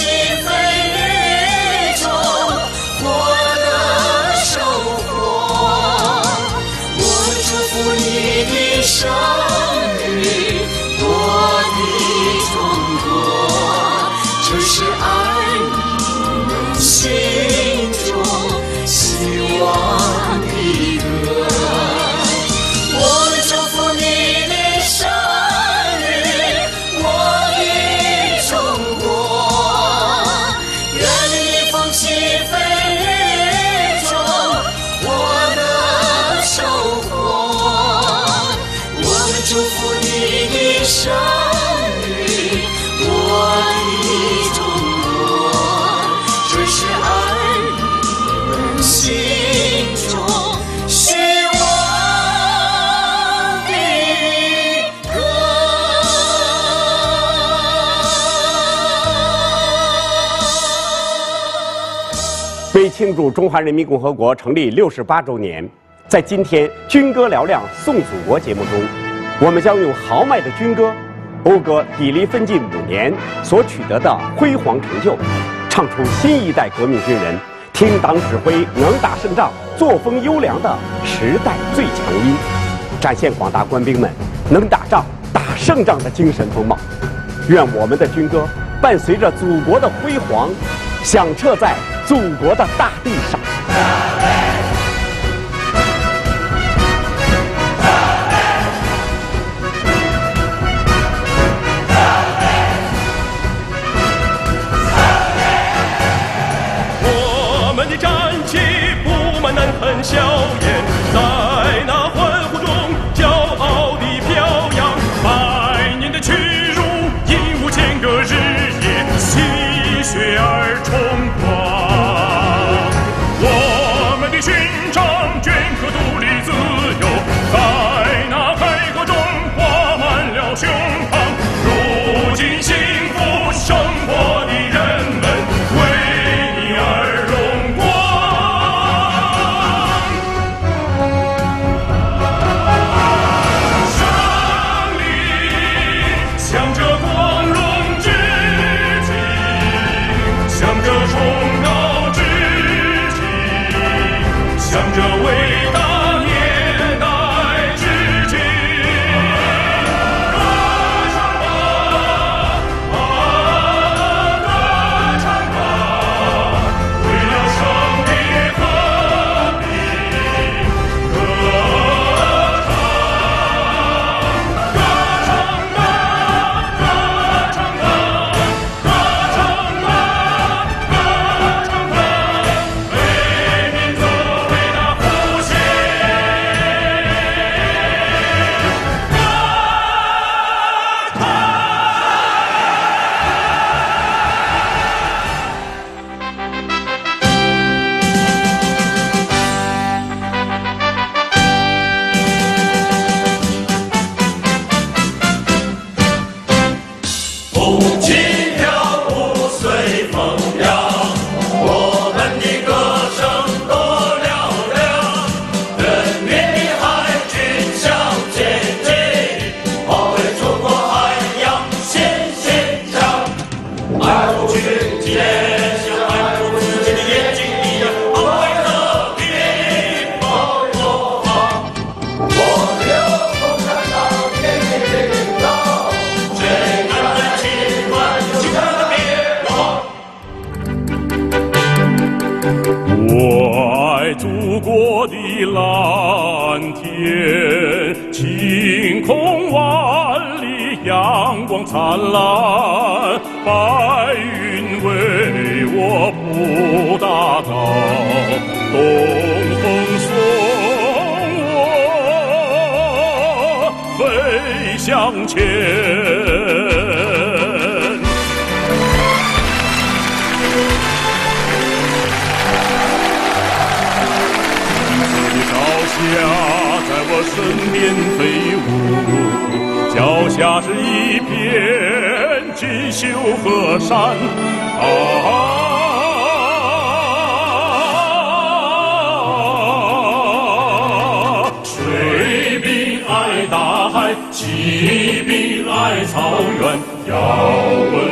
she 庆祝中华人民共和国成立六十八周年。在今天军歌嘹亮送祖国节目中我们将用豪迈的军歌讴歌砥砺奋进五年所取得的辉煌成就唱出新一代革命军人听党指挥能打胜仗作风优良的时代最强音。展现广大官兵们能打仗打胜仗的精神风貌。愿我们的军歌伴随着祖国的辉煌响彻在祖国的大地上。向前。你的朝霞在我身边飞舞，脚下是一片锦绣河山。啊，骑兵来草原。要问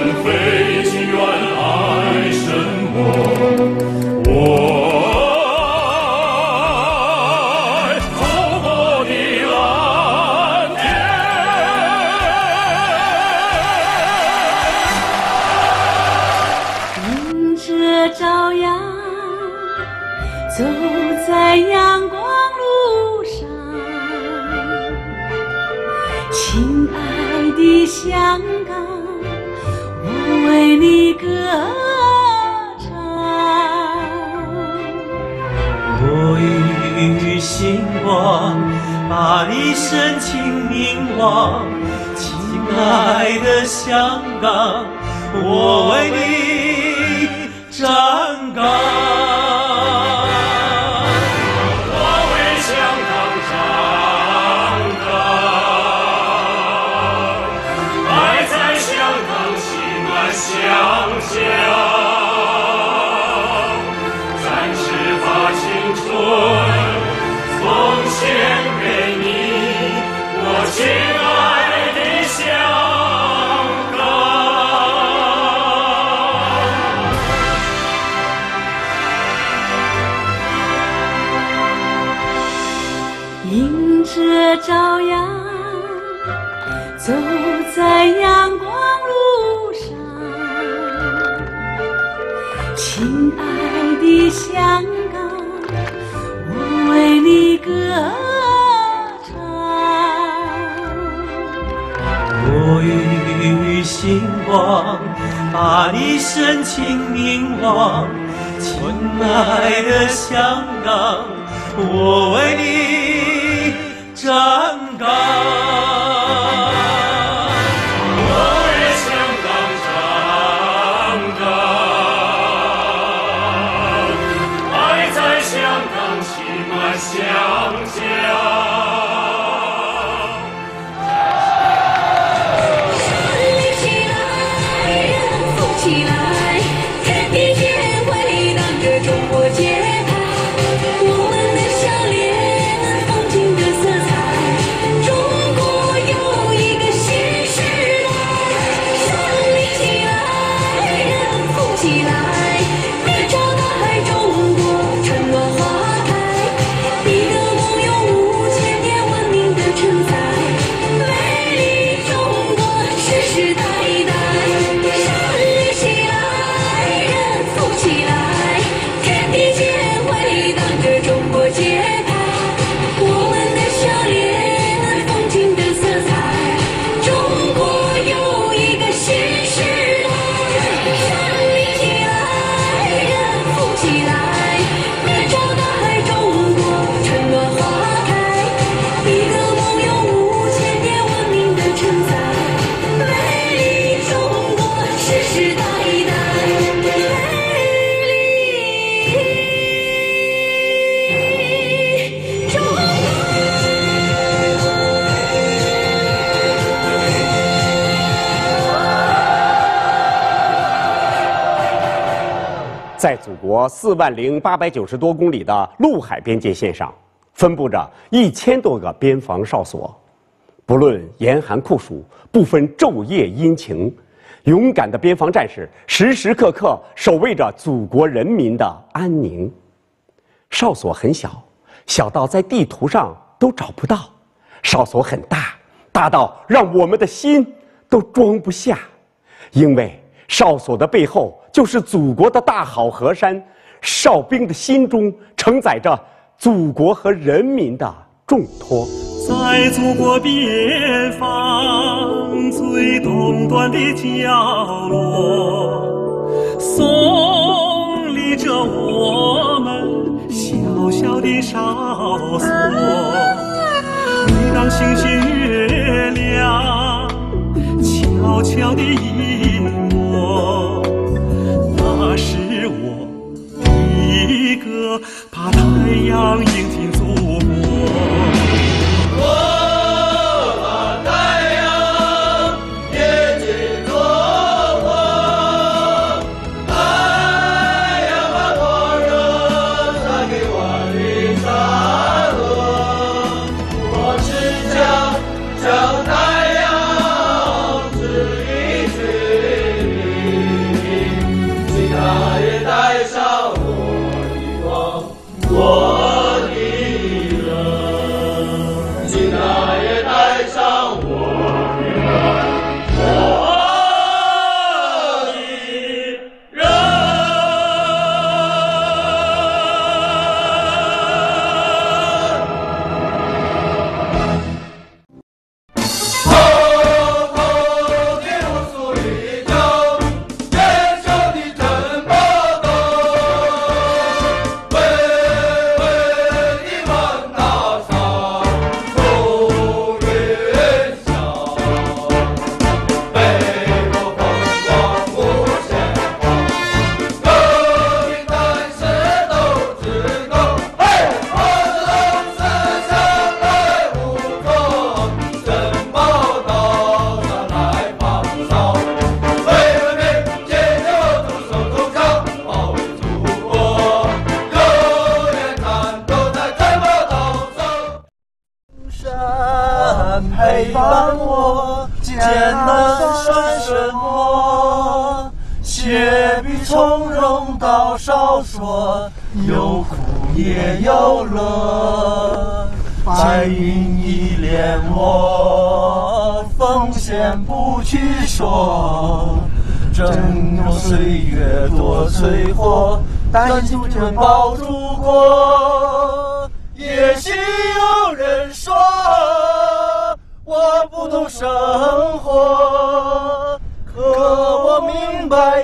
亲爱的香港，国四万零八百九十多公里的陆海边界线上，分布着一千多个边防哨所，不论严寒酷暑，不分昼夜阴晴，勇敢的边防战士时时刻刻守卫着祖国人民的安宁。哨所很小，小到在地图上都找不到；哨所很大，大到让我们的心都装不下。因为哨所的背后就是祖国的大好河山，哨兵的心中承载着祖国和人民的重托，在祖国边防最东端的角落，耸立着我们小小的哨所，每当星星月亮悄悄地隐没。是我一个把太阳迎进祖国。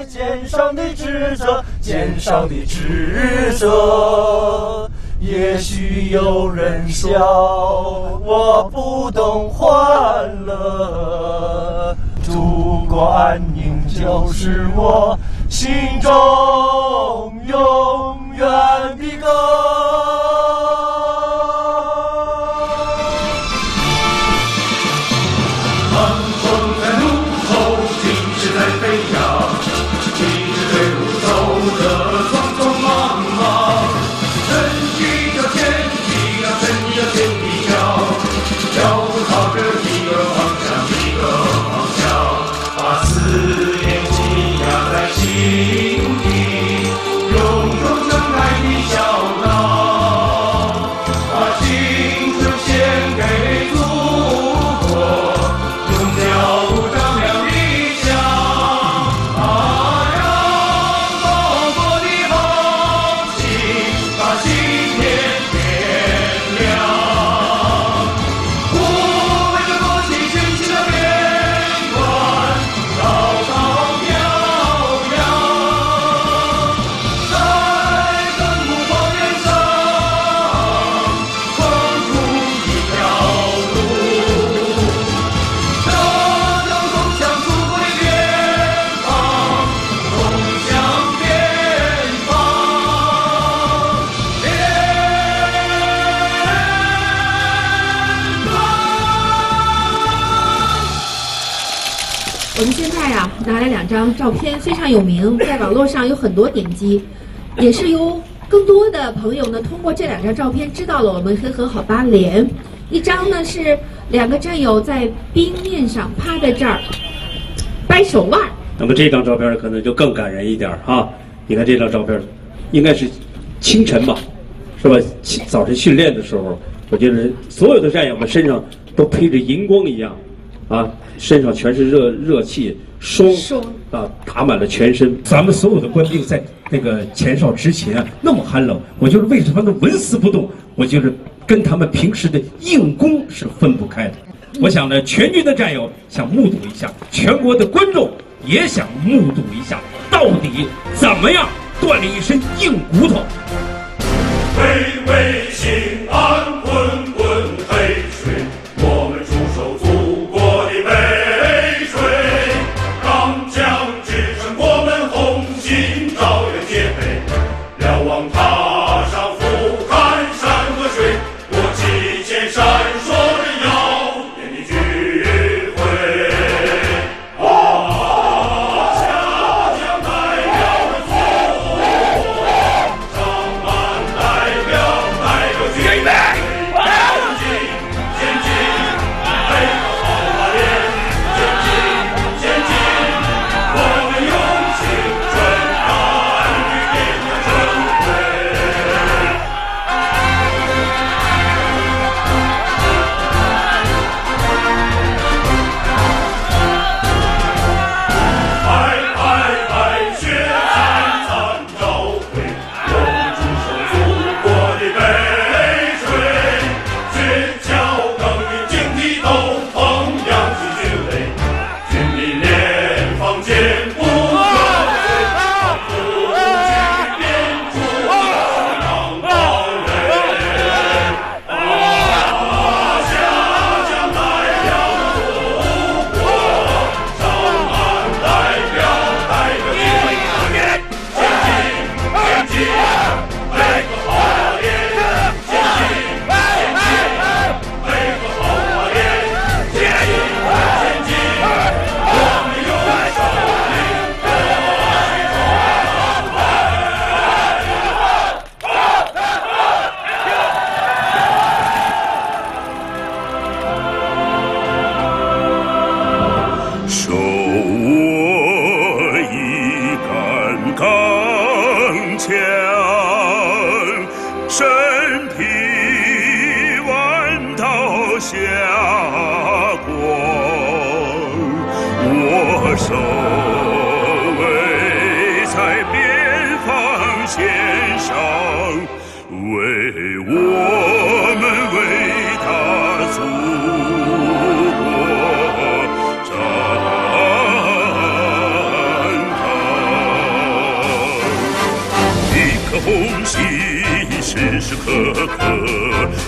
肩上的职责，肩上的职责。也许有人笑我不懂欢乐，祖国安宁就是我心中永远的歌。拿来两张照片，非常有名，在网络上有很多点击，也是由更多的朋友呢通过这两张照片知道了我们黑河好八连。一张呢是两个战友在冰面上趴在这儿掰手腕，那么这张照片可能就更感人一点哈。你看这张照片，应该是清晨吧，是吧？早晨训练的时候，我觉得所有的战友们身上都披着银光一样，啊，身上全是热热气，霜霜啊打满了全身。咱们所有的官兵在那个前哨执勤啊，那么寒冷，我就是为什么能纹丝不动？我就是跟他们平时的硬功是分不开的。我想呢，全军的战友想目睹一下，全国的观众也想目睹一下，到底怎么样锻炼一身硬骨头。巍巍兴安，滚滚黑水，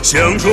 想说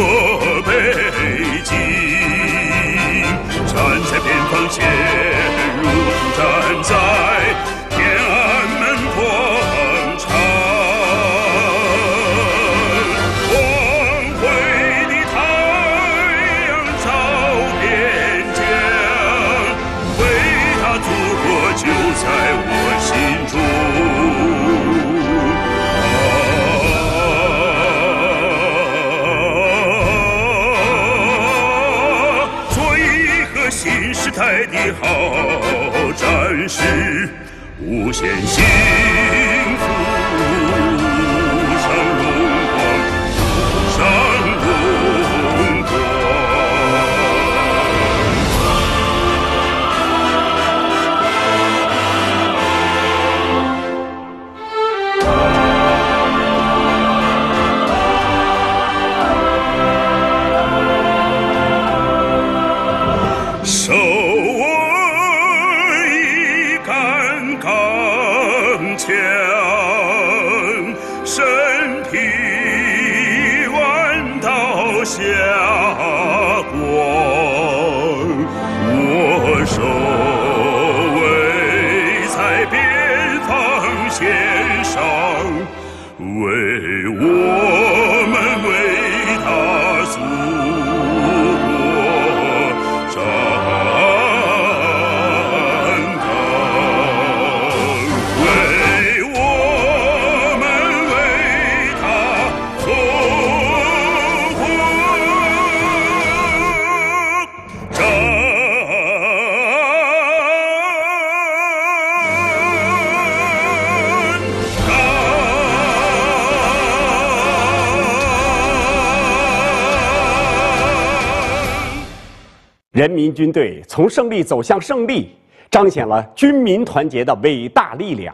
人民军队从胜利走向胜利，彰显了军民团结的伟大力量。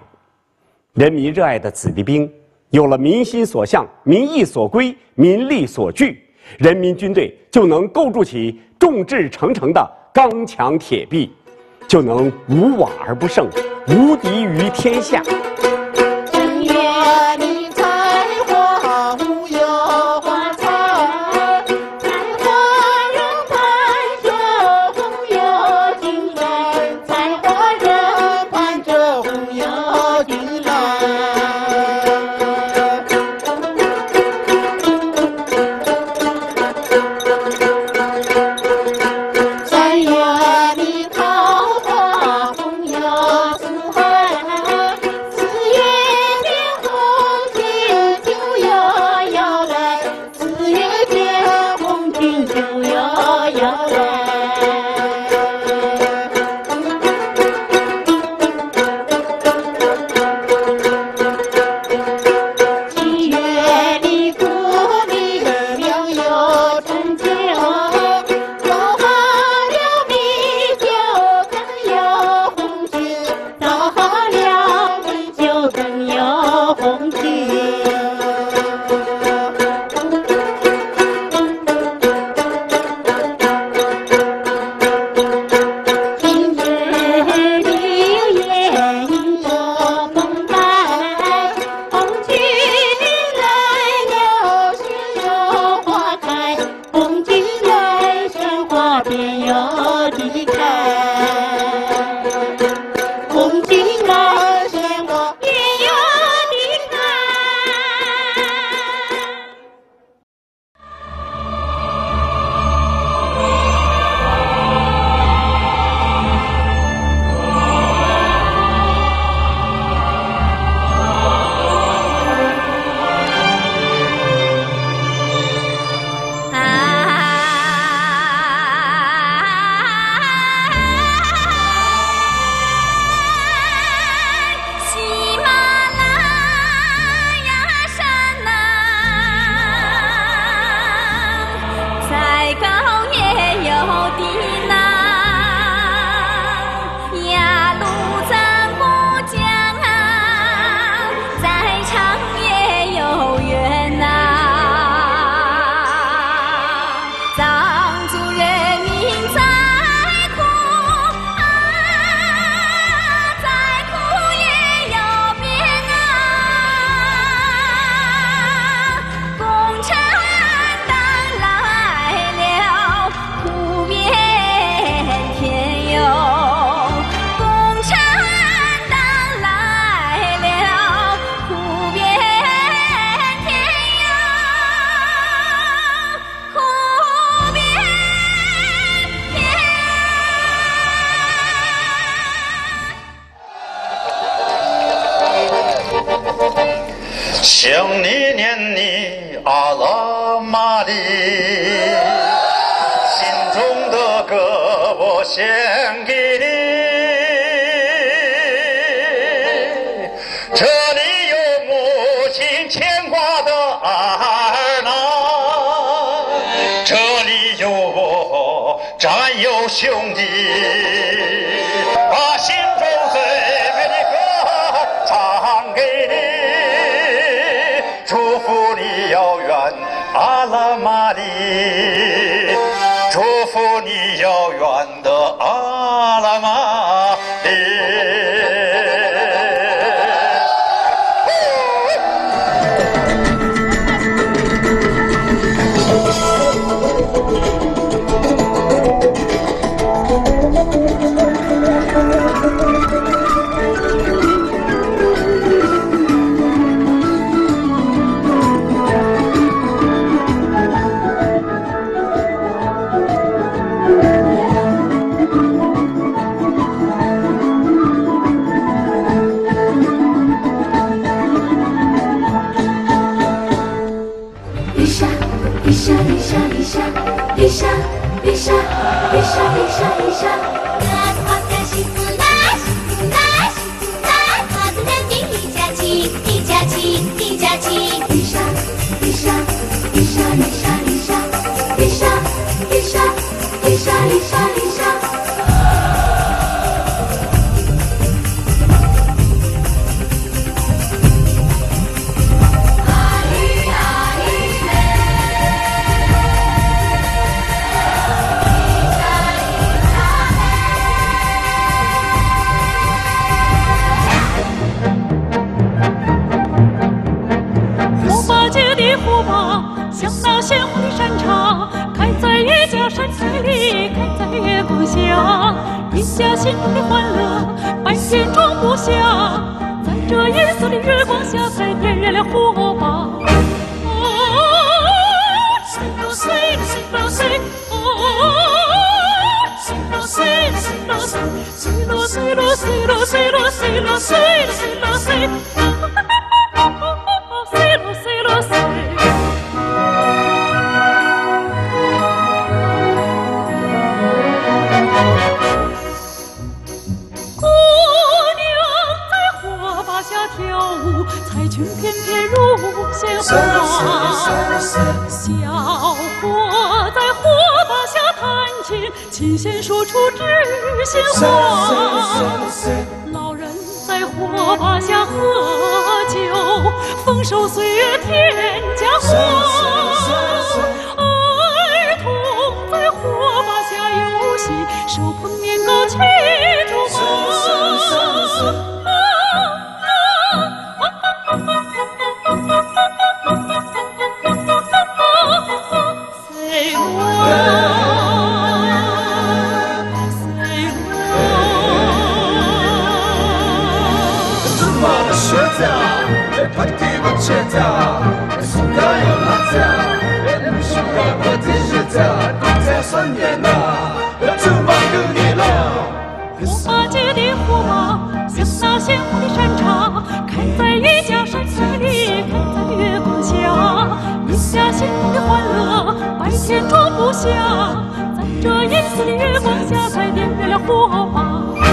人民热爱的子弟兵，有了民心所向、民意所归、民力所聚，人民军队就能构筑起众志成城的钢墙铁壁，就能无往而不胜，无敌于天下。正月里。琴，琴弦说出知心话。老人在火把下喝的山茶，开在一家山寨里，开在月光下，一家心中的欢乐，白天装不下，在这银色的月光下，才点燃了火把。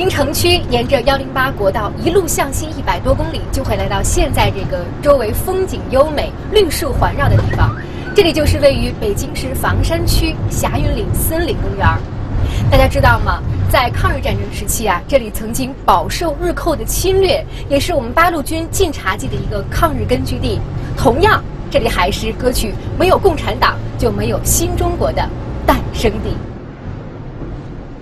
京城区，沿着幺零八国道一路向西一百多公里，就会来到现在这个周围风景优美、绿树环绕的地方。这里就是位于北京市房山区霞云岭森林公园。大家知道吗？在抗日战争时期啊，这里曾经饱受日寇的侵略，也是我们八路军晋察冀的一个抗日根据地。同样，这里还是歌曲“没有共产党就没有新中国”的诞生地。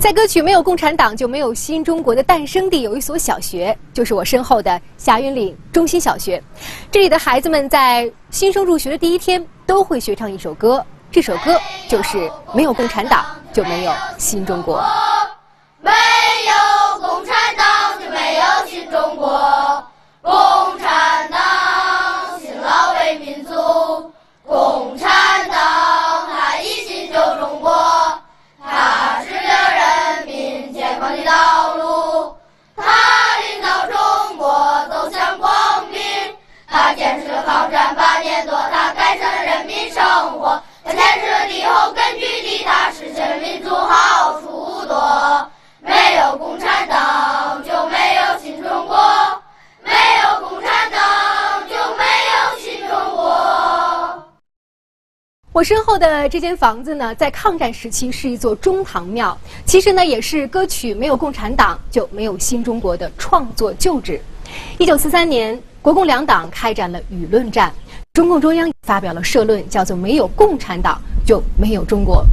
在歌曲《没有共产党就没有新中国》的诞生地，有一所小学，就是我身后的霞云岭中心小学。这里的孩子们在新生入学的第一天都会学唱一首歌，这首歌就是《没有共产党就没有新中国》。抗战八年多，他改善了人民生活，他建设了敌后根据地，他实现了民族好处多。没有共产党就没有新中国，没有共产党就没有新中国。我身后的这间房子呢，在抗战时期是一座中堂庙，其实呢，也是歌曲《没有共产党就没有新中国》的创作旧址。一九四三年，国共两党开展了舆论战，中共中央发表了社论，叫做“没有共产党就没有中国”。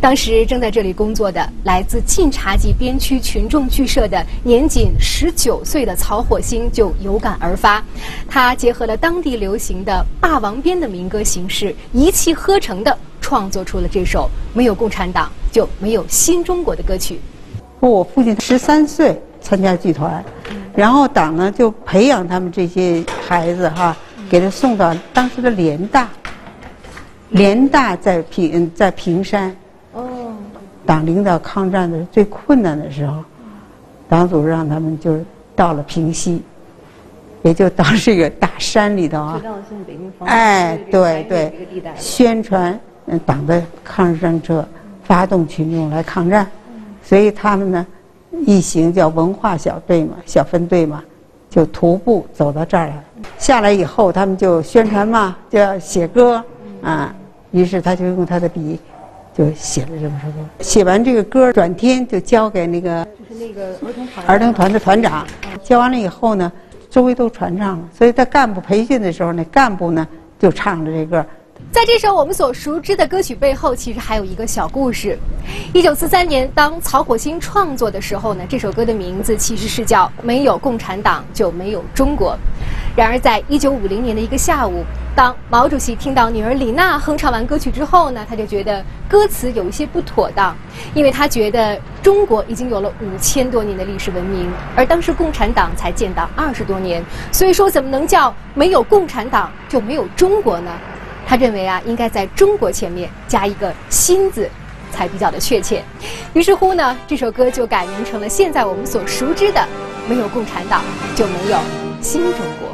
当时正在这里工作的来自晋察冀边区群众剧社的年仅十九岁的曹火星就有感而发，他结合了当地流行的霸王鞭的民歌形式，一气呵成地创作出了这首“没有共产党就没有新中国”的歌曲。我父亲十三岁参加剧团，然后党呢就培养他们这些孩子哈，给他送到当时的联大。联大在平在平山，哦，党领导抗战的最困难的时候，党组织让他们就是到了平西，也就到这个大山里头啊。哎，对对，宣传嗯党的抗日战车，发动群众来抗战，所以他们呢一行叫文化小队嘛，小分队嘛，就徒步走到这儿来。下来以后，他们就宣传嘛，就要写歌。啊，于是他就用他的笔，就写了这么首歌。写完这个歌，转天就交给那个就是那个儿童团儿童团的团长。交完了以后呢，周围都传唱了。所以在干部培训的时候呢，干部呢就唱着这歌。在这首我们所熟知的歌曲背后，其实还有一个小故事。一九四三年，当曹火星创作的时候呢，这首歌的名字其实是叫《没有共产党就没有中国》。然而，在一九五零年的一个下午，当毛主席听到女儿李娜哼唱完歌曲之后呢，他就觉得歌词有一些不妥当，因为他觉得中国已经有了五千多年的历史文明，而当时共产党才建党二十多年，所以说怎么能叫没有共产党就没有中国呢？他认为啊，应该在中国前面加一个“新”字，才比较的确切。于是乎呢，这首歌就改名成了现在我们所熟知的“没有共产党就没有新中国”。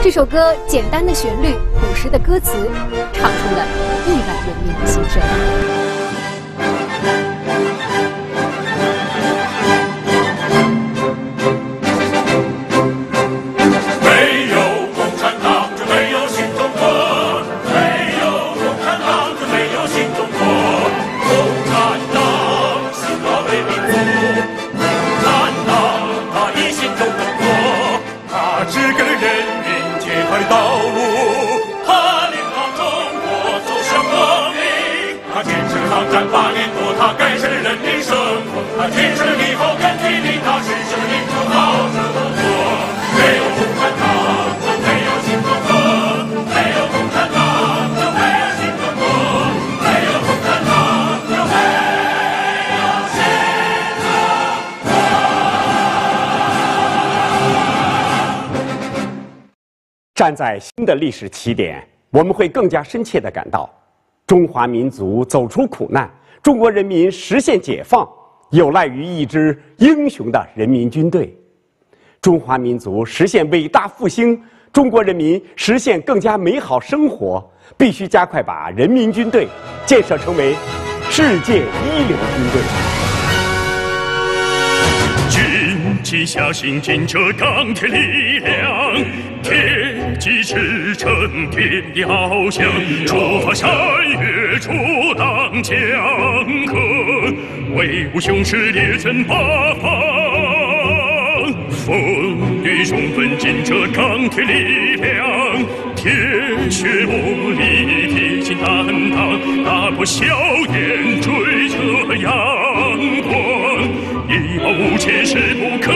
这首歌简单的旋律、朴实的歌词，唱出了亿万人民的心声。是给人民解开道路，他领导中国走向光明。他坚持抗战八年多，他改善了人民生活，他建设了敌后根据地，他实行了民主好生站在新的历史起点，我们会更加深切地感到，中华民族走出苦难，中国人民实现解放，有赖于一支英雄的人民军队。中华民族实现伟大复兴，中国人民实现更加美好生活，必须加快把人民军队建设成为世界一流军队。军旗下行进着钢铁力量，铁即驰成天的翱翔，出发山岳，阻挡江河，威武雄狮列阵八方，风雨中奋进着钢铁力量，铁血无力，披荆担当，打破硝烟，追着阳光，一往无前，势不可。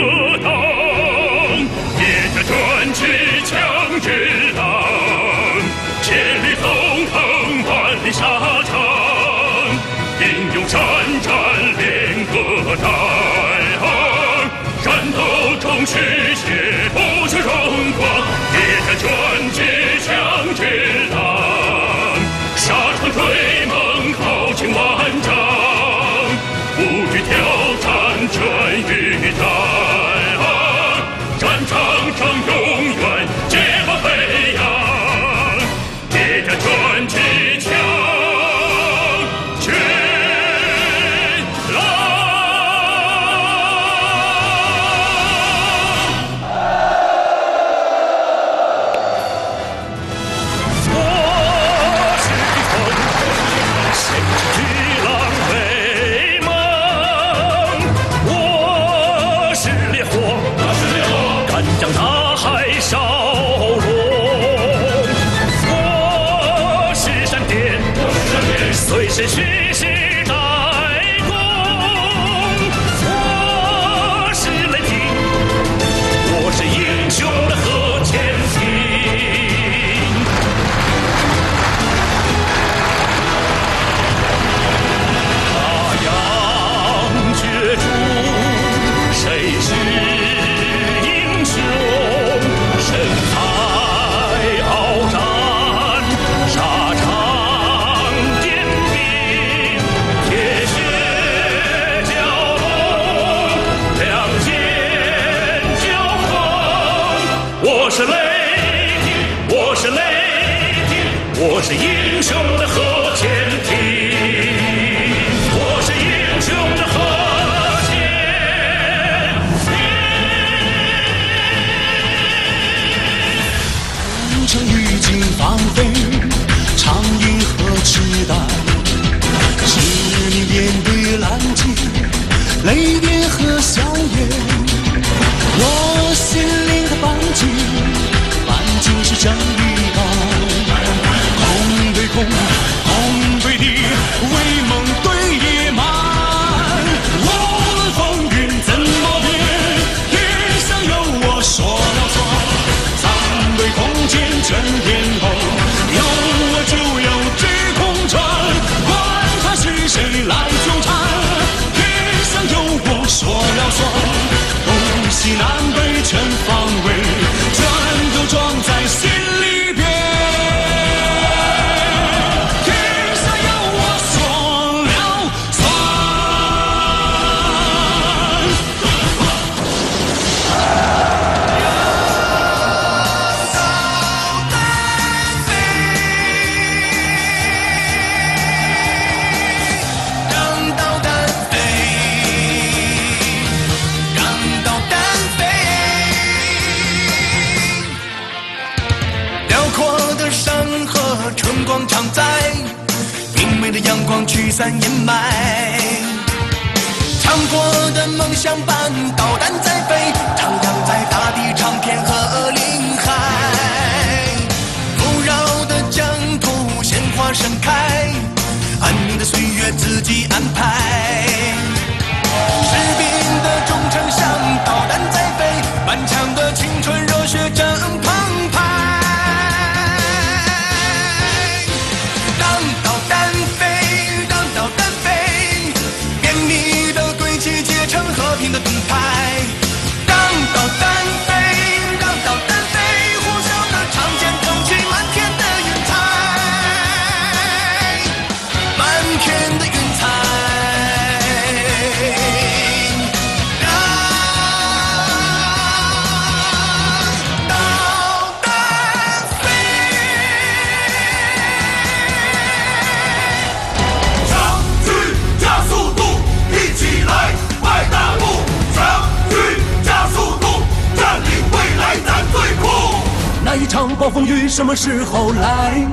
暴风雨什么时候来？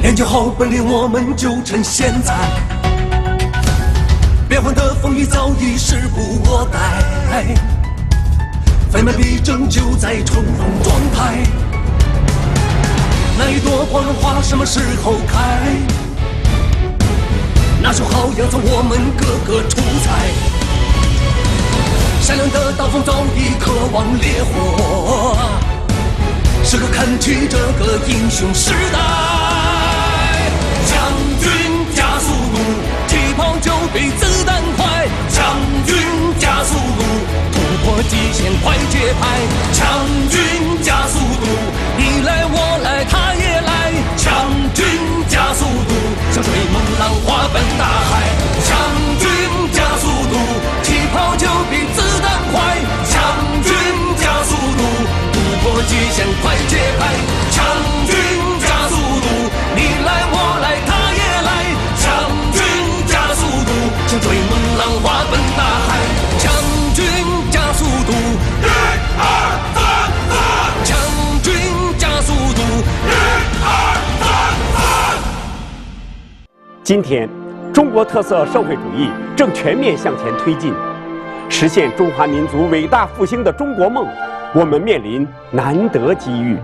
练就好本领，我们就趁现在。变幻的风雨早已时不我待，飞门必争就在冲锋状态。那一朵光花什么时候开？那束好样子，我们个个出彩。善良的刀锋早已渴望烈火。时刻看清这个英雄时代。将军加速度，起跑就比子弹快。将军加速度，突破极限快节拍。将军加速度，你来我来他也来。将军加速度，像追梦浪花奔大海。破极限快节拍。强军加速度，你来我来他也来。强军加速度，像追梦浪花奔大海。强军加速度，一二三四。强军加速度，一二三四。今天，中国特色社会主义正全面向前推进，实现中华民族伟大复兴的中国梦，我们面临难得机遇，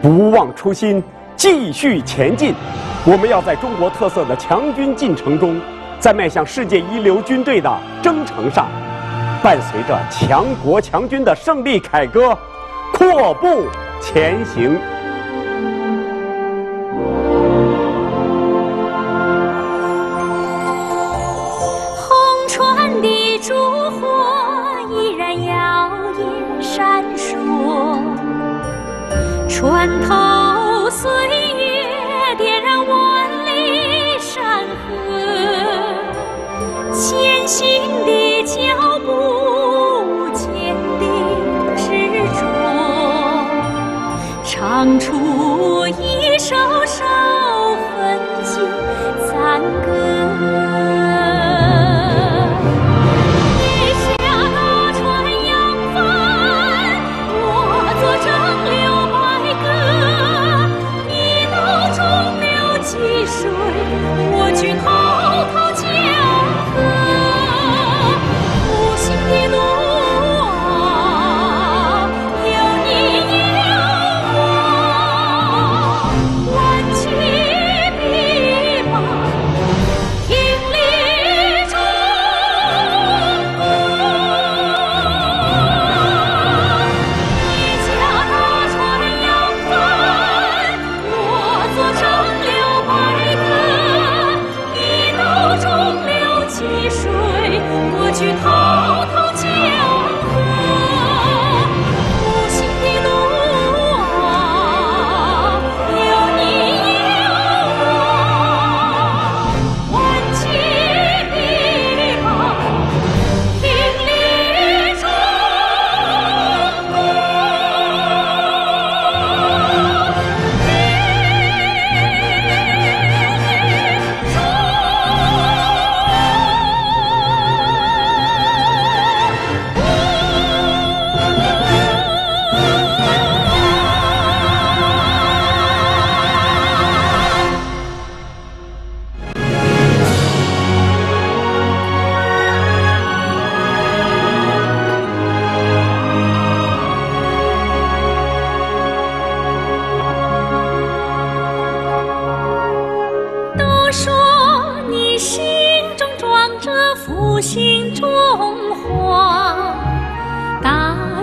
不忘初心，继续前进。我们要在中国特色的强军进程中，在迈向世界一流军队的征程上，伴随着强国强军的胜利凯歌，阔步前行。红船的烛火闪烁，穿透岁月，点燃万里山河。前行的脚步，坚定执着，唱出一首首奋进赞歌。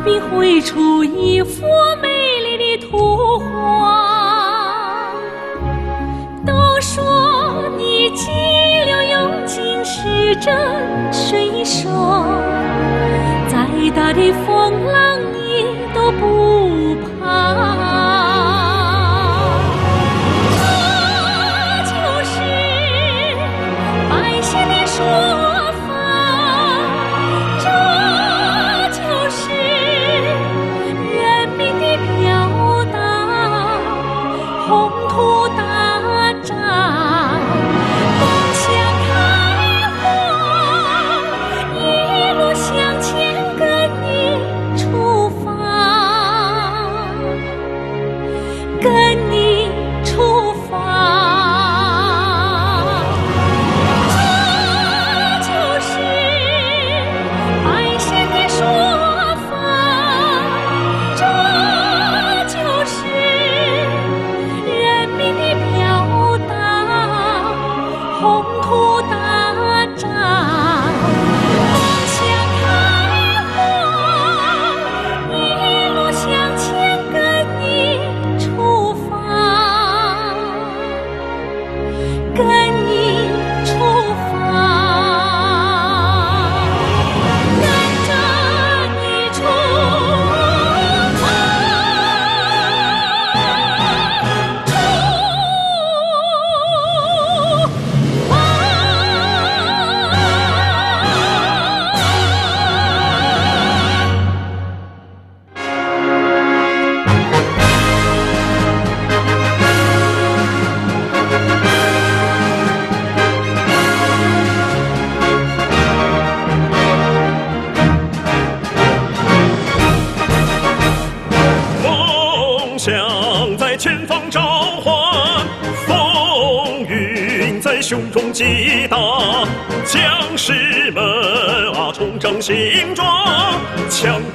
你绘出一幅美丽的图画。都说你激流勇进是真水手，再大的风浪你都不怕。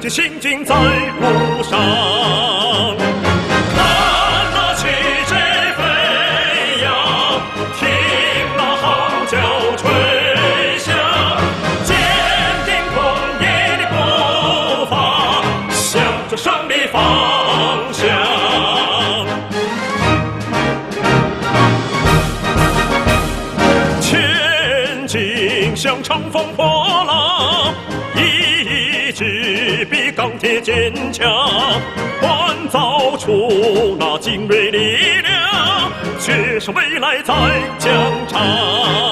行进在路上。坚强锻造出那精锐力量学生未来在疆场。